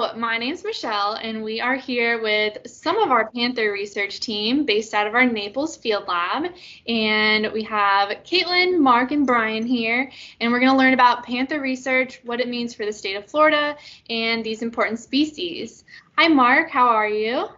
Hello, my name's Michelle, and we are here with some of our Panther research team based out of our Naples Field Lab. And we have Caitlin, Mark, and Brian here, and we're going to learn about Panther research, what it means for the state of Florida, and these important species. Hi, Mark, how are you?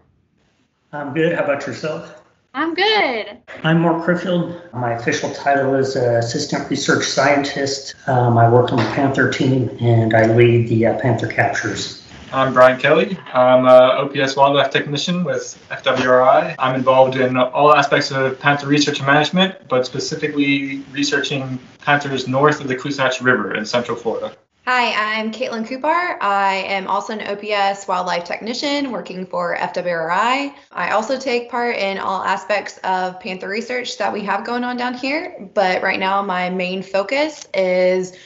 I'm good. How about yourself? I'm good. I'm Mark Criffield. My official title is uh, Assistant Research Scientist. Um, I work on the Panther team and I lead the uh, Panther captures. I'm Brian Kelly. I'm a OPS wildlife technician with FWRI. I'm involved in all aspects of panther research and management, but specifically researching panthers north of the Caloosahatchee River in central Florida. Hi, I'm Caitlin Kupar. I am also an OPS wildlife technician working for FWRI. I also take part in all aspects of panther research that we have going on down here, but right now my main focus is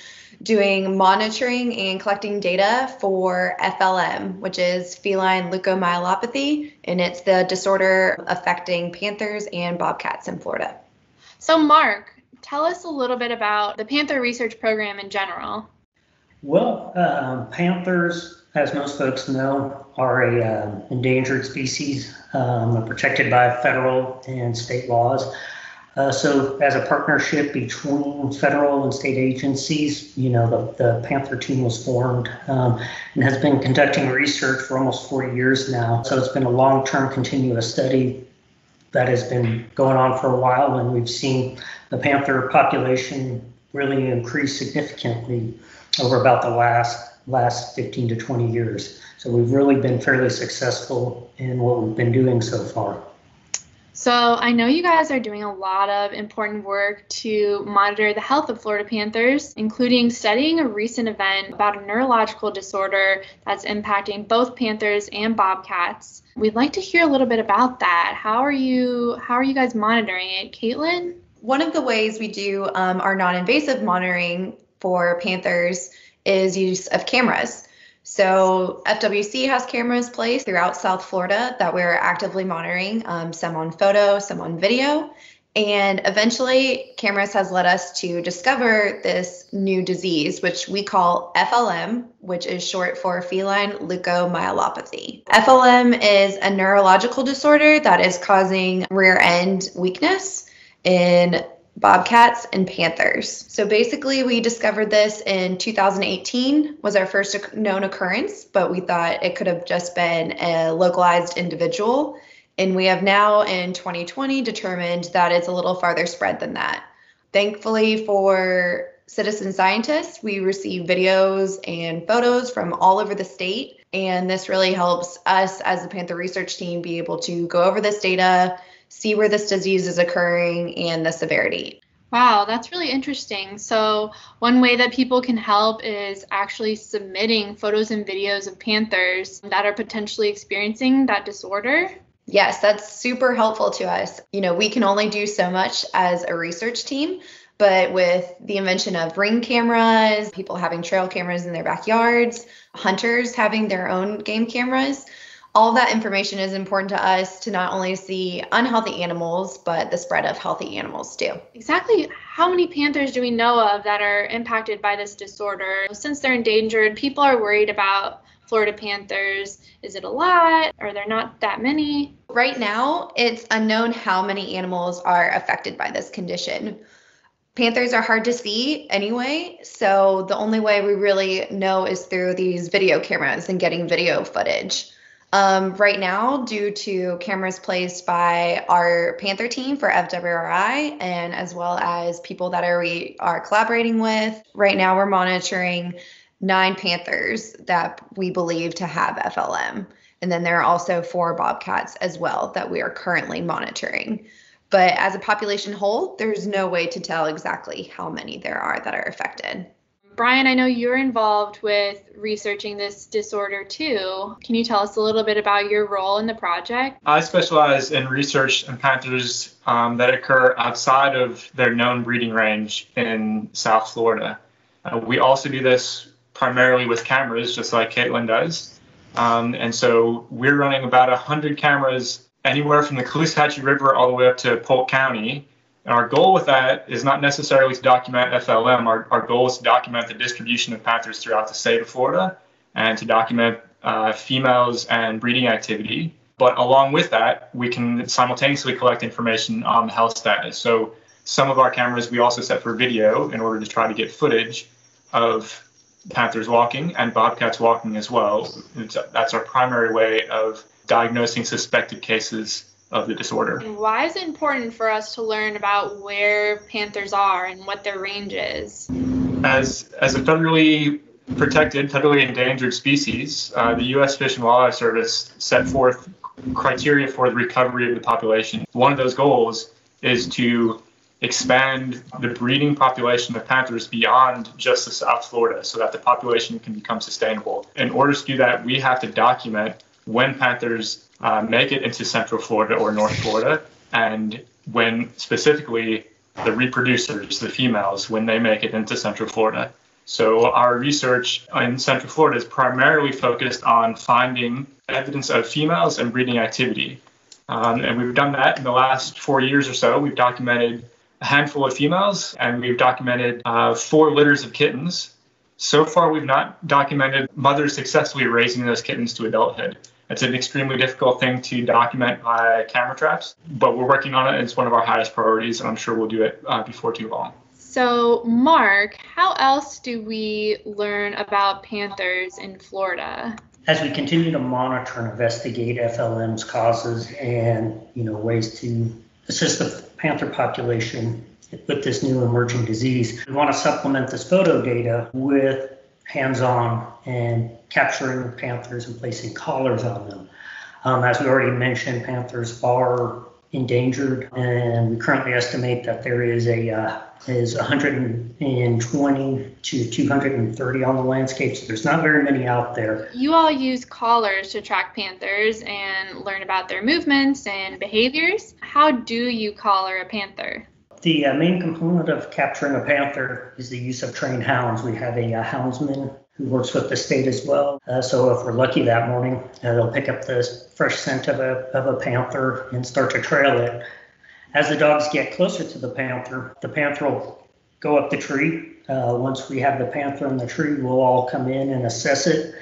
doing monitoring and collecting data for FLM, which is feline leukomyelopathy, and it's the disorder affecting panthers and bobcats in Florida. So, Mark, tell us a little bit about the Panther Research Program in general. Well, uh, panthers, as most folks know, are a uh, endangered species um, protected by federal and state laws. Uh, so, as a partnership between federal and state agencies, you know, the, the Panther team was formed um, and has been conducting research for almost 40 years now. So, it's been a long term continuous study that has been going on for a while, and we've seen the Panther population really increase significantly over about the last last 15 to 20 years. So we've really been fairly successful in what we've been doing so far. So I know you guys are doing a lot of important work to monitor the health of Florida panthers, including studying a recent event about a neurological disorder that's impacting both panthers and bobcats. We'd like to hear a little bit about that. How are you how are you guys monitoring it, Caitlin? One of the ways we do um, our non-invasive monitoring for panthers is use of cameras. So FWC has cameras placed throughout South Florida that we're actively monitoring, um, some on photo, some on video. And eventually, cameras has led us to discover this new disease, which we call FLM, which is short for feline leukomyelopathy. FLM is a neurological disorder that is causing rear end weakness in bobcats and panthers. So basically we discovered this in 2018 was our first known occurrence, but we thought it could have just been a localized individual. And we have now in 2020 determined that it's a little farther spread than that. Thankfully for citizen scientists, we receive videos and photos from all over the state. And this really helps us as the Panther research team be able to go over this data, see where this disease is occurring and the severity. Wow, that's really interesting. So, one way that people can help is actually submitting photos and videos of panthers that are potentially experiencing that disorder. Yes, that's super helpful to us. You know, we can only do so much as a research team, but with the invention of ring cameras, people having trail cameras in their backyards, hunters having their own game cameras, all that information is important to us to not only see unhealthy animals, but the spread of healthy animals too. Exactly. How many panthers do we know of that are impacted by this disorder? Since they're endangered, people are worried about Florida panthers. Is it a lot? Are there not that many? Right now, it's unknown how many animals are affected by this condition. Panthers are hard to see anyway, so the only way we really know is through these video cameras and getting video footage. Um, right now, due to cameras placed by our Panther team for FWRI and as well as people that are we are collaborating with, right now we're monitoring nine Panthers that we believe to have FLM. And then there are also four Bobcats as well that we are currently monitoring. But as a population whole, there's no way to tell exactly how many there are that are affected. Brian, I know you're involved with researching this disorder too. Can you tell us a little bit about your role in the project? I specialize in research in panthers um, that occur outside of their known breeding range in South Florida. Uh, we also do this primarily with cameras, just like Caitlin does. Um, and so we're running about 100 cameras anywhere from the Caloosahatchee River all the way up to Polk County and our goal with that is not necessarily to document FLM. Our, our goal is to document the distribution of panthers throughout the state of Florida and to document uh, females and breeding activity. But along with that, we can simultaneously collect information on the health status. So some of our cameras we also set for video in order to try to get footage of panthers walking and bobcats walking as well. It's, that's our primary way of diagnosing suspected cases of the disorder. Why is it important for us to learn about where panthers are and what their range is? As, as a federally protected, federally endangered species, uh, the U.S. Fish and Wildlife Service set forth criteria for the recovery of the population. One of those goals is to expand the breeding population of panthers beyond just the South Florida so that the population can become sustainable. In order to do that, we have to document when panthers uh, make it into Central Florida or North Florida and when specifically the reproducers, the females, when they make it into Central Florida. So our research in Central Florida is primarily focused on finding evidence of females and breeding activity. Um, and we've done that in the last four years or so. We've documented a handful of females and we've documented uh, four litters of kittens. So far, we've not documented mothers successfully raising those kittens to adulthood. It's an extremely difficult thing to document by camera traps, but we're working on it. It's one of our highest priorities, and I'm sure we'll do it uh, before too long. So, Mark, how else do we learn about panthers in Florida? As we continue to monitor and investigate FLM's causes and you know ways to assist the panther population with this new emerging disease, we want to supplement this photo data with hands-on and capturing the panthers and placing collars on them. Um, as we already mentioned, panthers are endangered, and we currently estimate that there is a uh, is 120 to 230 on the landscape. So there's not very many out there. You all use collars to track panthers and learn about their movements and behaviors. How do you collar a panther? The uh, main component of capturing a panther is the use of trained hounds. We have a, uh, houndsman who works with the state as well. Uh, so if we're lucky that morning, uh, they'll pick up the fresh scent of a, of a panther and start to trail it. As the dogs get closer to the panther, the panther will go up the tree. Uh, once we have the panther in the tree, we'll all come in and assess it,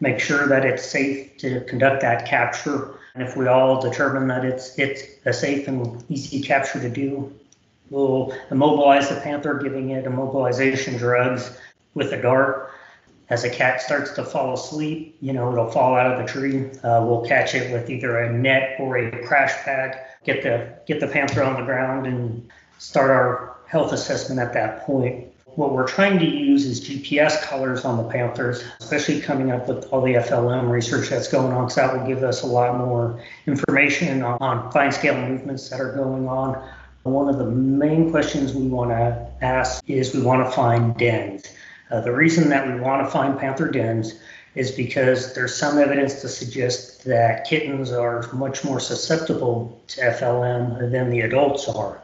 make sure that it's safe to conduct that capture. And if we all determine that it's it's a safe and easy capture to do, we'll immobilize the panther, giving it immobilization drugs with a dart. As a cat starts to fall asleep, you know, it'll fall out of the tree. Uh, we'll catch it with either a net or a crash pad get the get the panther on the ground and start our health assessment at that point. What we're trying to use is GPS collars on the panthers, especially coming up with all the FLM research that's going on, because that will give us a lot more information on, on fine scale movements that are going on. One of the main questions we want to ask is we want to find dens. Uh, the reason that we want to find panther dens is because there's some evidence to suggest that kittens are much more susceptible to FLM than the adults are.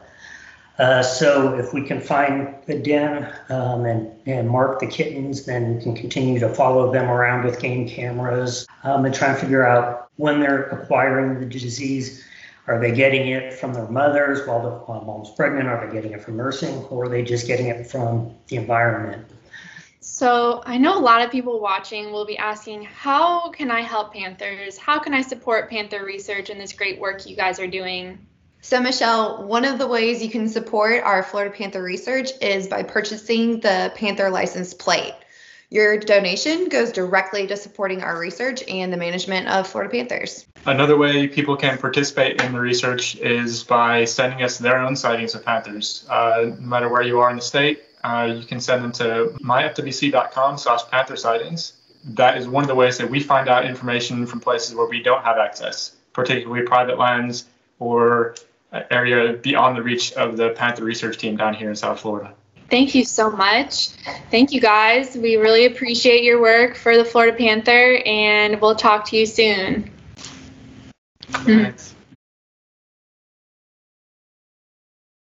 Uh, so if we can find the den um, and, and mark the kittens, then we can continue to follow them around with game cameras um, and try and figure out when they're acquiring the disease. Are they getting it from their mothers while the while mom's pregnant? Are they getting it from nursing? Or are they just getting it from the environment? So I know a lot of people watching will be asking, how can I help Panthers? How can I support Panther research and this great work you guys are doing? So, Michelle, one of the ways you can support our Florida Panther research is by purchasing the Panther license plate. Your donation goes directly to supporting our research and the management of Florida Panthers. Another way people can participate in the research is by sending us their own sightings of panthers. Uh, no matter where you are in the state, uh, you can send them to myfwc.com slash panther sightings. That is one of the ways that we find out information from places where we don't have access, particularly private lands or area beyond the reach of the panther research team down here in South Florida. Thank you so much. Thank you guys. We really appreciate your work for the Florida Panther, and we'll talk to you soon. Thanks.